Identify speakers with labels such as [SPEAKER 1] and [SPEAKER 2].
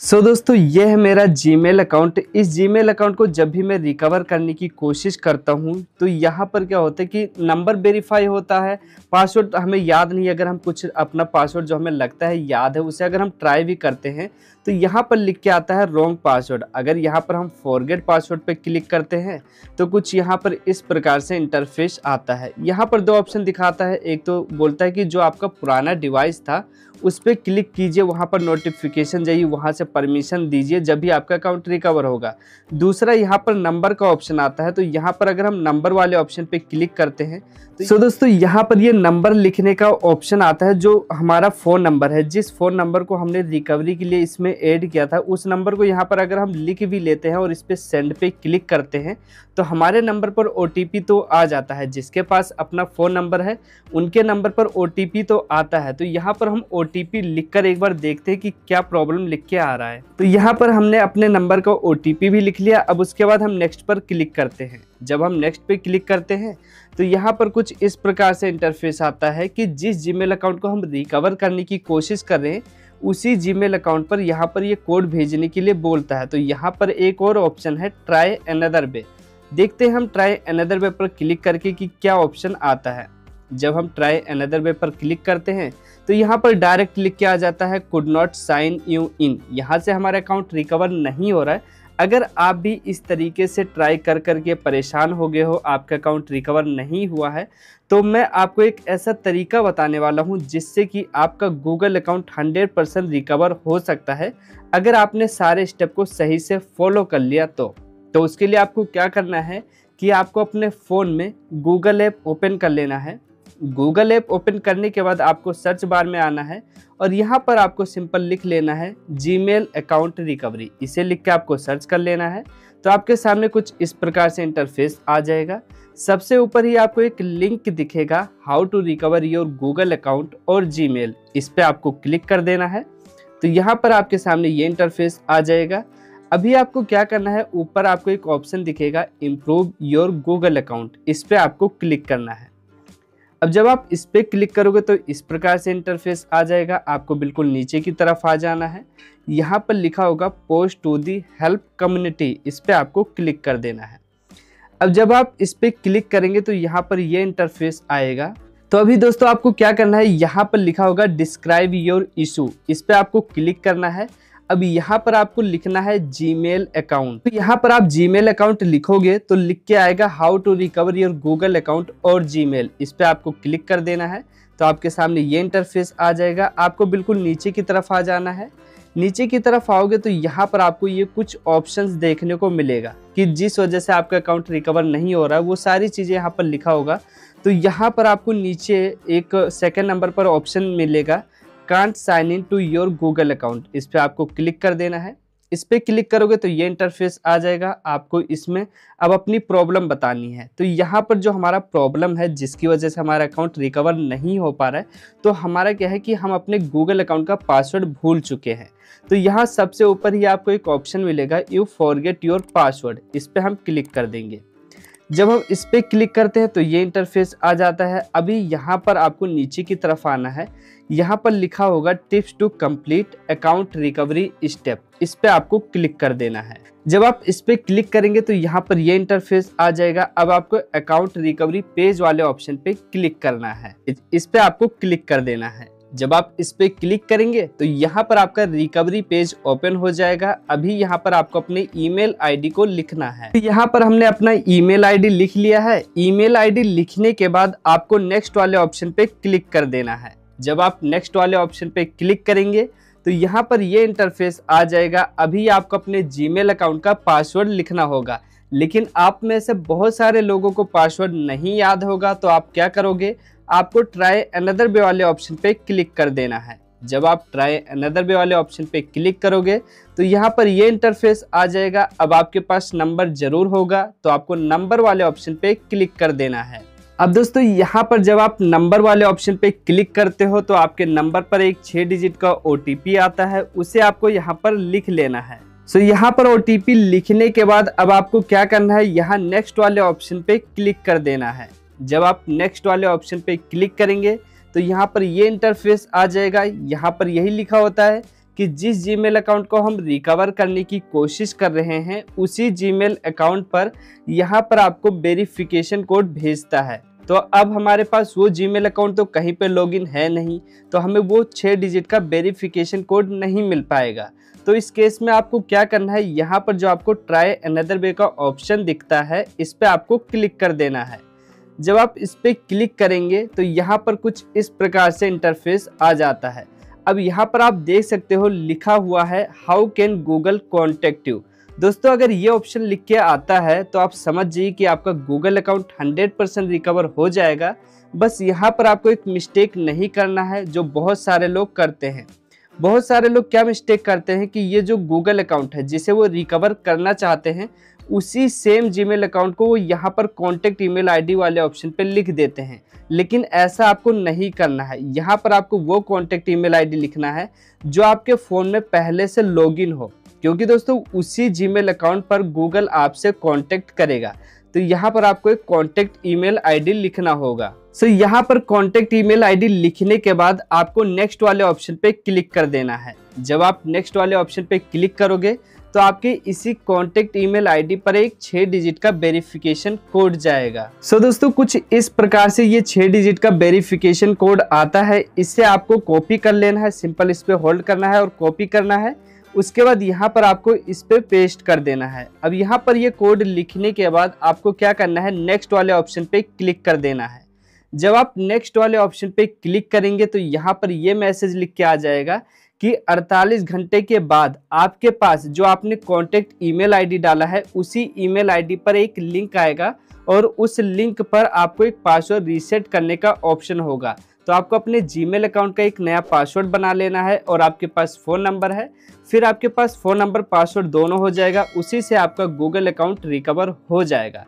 [SPEAKER 1] सो so, दोस्तों ये है मेरा जीमेल अकाउंट इस जीमेल अकाउंट को जब भी मैं रिकवर करने की कोशिश करता हूँ तो यहाँ पर क्या होता है कि नंबर वेरीफाई होता है। पासवर्ड हमें याद नहीं अगर हम कुछ अपना पासवर्ड जो हमें लगता है याद है उसे अगर हम ट्राई भी करते हैं तो यहाँ पर लिख के आता है रॉन्ग पासवर्ड अगर यहाँ पर हम फॉरगेट पासवर्ड पर क्लिक करते हैं तो कुछ यहाँ पर इस प्रकार से इंटरफेस आता है। यहाँ पर दो ऑप्शन दिखाता है। एक तो बोलता है कि जो आपका पुराना डिवाइस था उस पर क्लिक कीजिए। वहाँ पर नोटिफिकेशन जाइए। वहाँ से परमिशन दीजिए जब भी आपका अकाउंट रिकवर होगा। दूसरा यहाँ पर नंबर का ऑप्शन आता है तो यहाँ पर अगर हम नंबर वाले ऑप्शन पे क्लिक करते हैं तो so, दोस्तों यहाँ पर ये नंबर लिखने का ऑप्शन आता है जो हमारा फ़ोन नंबर है। जिस फ़ोन नंबर को हमने रिकवरी के लिए इसमें ऐड किया था उस नंबर को यहाँ पर अगर हम लिख भी लेते हैं और इस पर सेंड पे क्लिक करते हैं तो हमारे नंबर पर ओ तो आ जाता है। जिसके पास अपना फ़ोन नंबर है उनके नंबर पर ओ तो आता है। तो यहाँ पर हम ओ लिख कर एक बार देखते हैं कि क्या प्रॉब्लम लिख के आ रहा है। तो यहाँ पर हमने अपने नंबर का ओटीपी भी लिख लिया। अब उसके बाद हम नेक्स्ट पर क्लिक करते हैं। जब हम नेक्स्ट पे क्लिक करते हैं तो यहाँ पर कुछ इस प्रकार से इंटरफेस आता है कि जिस जीमेल अकाउंट को हम रिकवर करने की कोशिश कर रहे हैं, उसी जीमेल अकाउंट पर यहाँ पर ये यह कोड भेजने के लिए बोलता है। तो यहाँ पर एक और ऑप्शन है ट्राई अनदर वे देखते हैं हम ट्राई अनदर वे पर क्लिक करके कि क्या ऑप्शन आता है। जब हम ट्राई अनदर वे पर क्लिक करते हैं तो यहाँ पर डायरेक्ट लिख के आ जाता है could not sign you in यहाँ से हमारा अकाउंट रिकवर नहीं हो रहा है। अगर आप भी इस तरीके से ट्राई कर करके परेशान हो गए हो, आपका अकाउंट रिकवर नहीं हुआ है तो मैं आपको एक ऐसा तरीका बताने वाला हूँ, जिससे कि आपका गूगल अकाउंट 100 परसेंट रिकवर हो सकता है। अगर आपने सारे स्टेप को सही से फॉलो कर लिया तो। तो उसके लिए आपको क्या करना है कि आपको अपने फ़ोन में गूगल ऐप ओपन कर लेना है। गूगल ऐप ओपन करने के बाद आपको सर्च बार में आना है और यहाँ पर आपको सिंपल लिख लेना है जीमेल अकाउंट रिकवरी इसे लिख के आपको सर्च कर लेना है। तो आपके सामने कुछ इस प्रकार से इंटरफेस आ जाएगा। सबसे ऊपर ही आपको एक लिंक दिखेगा how to recover your Google account और जीमेल इस पर आपको क्लिक कर देना है। तो यहाँ पर आपके सामने ये इंटरफेस आ जाएगा। अभी आपको क्या करना है? ऊपर आपको एक ऑप्शन दिखेगा इम्प्रूव योर गूगल अकाउंट इस पर आपको क्लिक करना है। अब जब आप इस पर क्लिक करोगे तो इस प्रकार से इंटरफेस आ जाएगा। आपको बिल्कुल नीचे की तरफ़ आ जाना है। यहाँ पर लिखा होगा post to the help community इस पर आपको क्लिक कर देना है। अब जब आप इस पर क्लिक करेंगे तो यहाँ पर ये इंटरफेस आएगा। तो अभी दोस्तों आपको क्या करना है? यहाँ पर लिखा होगा डिस्क्राइब योर इशू इस पर आपको क्लिक करना है। अब यहाँ पर आपको लिखना है जीमेल अकाउंट तो यहाँ पर आप जीमेल अकाउंट लिखोगे तो लिख के आएगा how to recover your Google account और जीमेल इस पर आपको क्लिक कर देना है तो आपके सामने ये इंटरफेस आ जाएगा। आपको बिल्कुल नीचे की तरफ़ आ जाना है। नीचे की तरफ़ आओगे तो यहाँ पर आपको ये कुछ ऑप्शंस देखने को मिलेगा कि जिस वजह से आपका अकाउंट रिकवर नहीं हो रहा है, वो सारी चीज़ें यहाँ पर लिखा होगा। तो यहाँ पर आपको नीचे एक सेकेंड नंबर पर ऑप्शन मिलेगा। Can't sign in to your Google account इस पर आपको क्लिक कर देना है। इस पर क्लिक करोगे तो ये इंटरफेस आ जाएगा आपको इसमें अब अपनी प्रॉब्लम बतानी है। तो यहाँ पर जो हमारा प्रॉब्लम है, जिसकी वजह से हमारा अकाउंट रिकवर नहीं हो पा रहा है तो हमारा क्या है कि हम अपने गूगल अकाउंट का पासवर्ड भूल चुके हैं। तो यहाँ सबसे ऊपर ही आपको एक ऑप्शन मिलेगा यू फॉरगेट योर पासवर्ड इस पर हम क्लिक कर देंगे। जब हम इस पर क्लिक करते हैं तो ये इंटरफेस आ जाता है। अभी यहाँ पर आपको नीचे की तरफ़ आना है। यहाँ पर लिखा होगा tips to complete account recovery step इस पे आपको क्लिक कर देना है। जब आप इस पे क्लिक करेंगे तो यहाँ पर ये इंटरफेस आ जाएगा। अब आपको अकाउंट रिकवरी पेज वाले ऑप्शन पे क्लिक करना है। इस पे आपको क्लिक कर देना है। जब आप इस पे क्लिक करेंगे तो यहाँ पर आपका रिकवरी पेज ओपन हो जाएगा। अभी यहाँ पर आपको अपने ईमेल आईडी को लिखना है। तो यहाँ पर हमने अपना ईमेल आईडी लिख लिया है। ईमेल आईडी लिखने के बाद आपको नेक्स्ट वाले ऑप्शन पे क्लिक कर देना है। जब आप नेक्स्ट वाले ऑप्शन पे क्लिक करेंगे तो यहाँ पर ये इंटरफेस आ जाएगा। अभी आपको अपने जीमेल अकाउंट का पासवर्ड लिखना होगा। लेकिन आप में से बहुत सारे लोगों को पासवर्ड नहीं याद होगा तो आप क्या करोगे? आपको ट्राई अनदर बे वाले ऑप्शन पे क्लिक कर देना है। जब आप ट्राई अनदर बे वाले ऑप्शन पे क्लिक करोगे तो यहाँ पर ये इंटरफेस आ जाएगा। अब आपके पास नंबर ज़रूर होगा तो आपको नंबर वाले ऑप्शन पे क्लिक कर देना है। अब दोस्तों यहाँ पर जब आप नंबर वाले ऑप्शन पे क्लिक करते हो तो आपके नंबर पर एक छः डिजिट का ओटीपी आता है। उसे आपको यहाँ पर लिख लेना है। सो so, यहाँ पर ओटीपी लिखने के बाद अब आपको क्या करना है? यहाँ नेक्स्ट वाले ऑप्शन पे क्लिक कर देना है। जब आप नेक्स्ट वाले ऑप्शन पे क्लिक करेंगे तो यहाँ पर ये इंटरफेस आ जाएगा। यहाँ पर यही लिखा होता है कि जिस जीमेल अकाउंट को हम रिकवर करने की कोशिश कर रहे हैं, उसी जीमेल अकाउंट पर यहाँ पर आपको वेरिफिकेशन कोड भेजता है। तो अब हमारे पास वो जीमेल अकाउंट तो कहीं पे लॉगिन है नहीं तो हमें वो छः डिजिट का वेरिफिकेशन कोड नहीं मिल पाएगा। तो इस केस में आपको क्या करना है, यहाँ पर जो आपको ट्राई अनदर वे का ऑप्शन दिखता है, इस पर आपको क्लिक कर देना है। जब आप इस पर क्लिक करेंगे तो यहाँ पर कुछ इस प्रकार से इंटरफेस आ जाता है। अब यहाँ पर आप देख सकते हो, लिखा हुआ है how can Google contact you दोस्तों, अगर ये ऑप्शन लिख के आता है तो आप समझ जाइए कि आपका गूगल अकाउंट 100 परसेंट रिकवर हो जाएगा। बस यहाँ पर आपको एक मिस्टेक नहीं करना है, जो बहुत सारे लोग करते हैं। बहुत सारे लोग क्या मिस्टेक करते हैं कि ये जो गूगल अकाउंट है, जिसे वो रिकवर करना चाहते हैं, उसी सेम जीमेल अकाउंट को वो यहाँ पर कॉन्टेक्ट ईमेल आईडी वाले ऑप्शन पे लिख देते हैं। लेकिन ऐसा आपको नहीं करना है। यहाँ पर आपको वो कॉन्टेक्ट ईमेल आईडी लिखना है, जो आपके फ़ोन में पहले से लॉगिन हो। क्योंकि दोस्तों, उसी जीमेल अकाउंट पर गूगल आपसे कांटेक्ट करेगा। तो यहाँ पर आपको एक कॉन्टेक्ट ईमेल आईडी लिखना होगा। सो so, यहाँ पर कॉन्टेक्ट ईमेल आईडी लिखने के बाद आपको नेक्स्ट वाले ऑप्शन पे क्लिक कर देना है। जब आप नेक्स्ट वाले ऑप्शन पे क्लिक करोगे तो आपके इसी कॉन्टेक्ट ईमेल आईडी पर एक छह डिजिट का वेरिफिकेशन कोड जाएगा। सो so, दोस्तों कुछ इस प्रकार से ये छह डिजिट का वेरिफिकेशन कोड आता है। इससे आपको कॉपी कर लेना है। सिंपल इस पे होल्ड करना है और कॉपी करना है। उसके बाद यहाँ पर आपको इस पर पे पेस्ट कर देना है। अब यहाँ पर ये कोड लिखने के बाद आपको क्या करना है? नेक्स्ट वाले ऑप्शन पे क्लिक कर देना है। जब आप नेक्स्ट वाले ऑप्शन पे क्लिक करेंगे तो यहाँ पर ये मैसेज लिख के आ जाएगा कि 48 घंटे के बाद आपके पास जो आपने कॉन्टेक्ट ईमेल आईडी डाला है, उसी ईमेल आईडी पर एक लिंक आएगा और उस लिंक पर आपको एक पासवर्ड रीसेट करने का ऑप्शन होगा। तो आपको अपने जीमेल अकाउंट का एक नया पासवर्ड बना लेना है और आपके पास फ़ोन नंबर है। फिर आपके पास फ़ोन नंबर पासवर्ड दोनों हो जाएगा, उसी से आपका गूगल अकाउंट रिकवर हो जाएगा।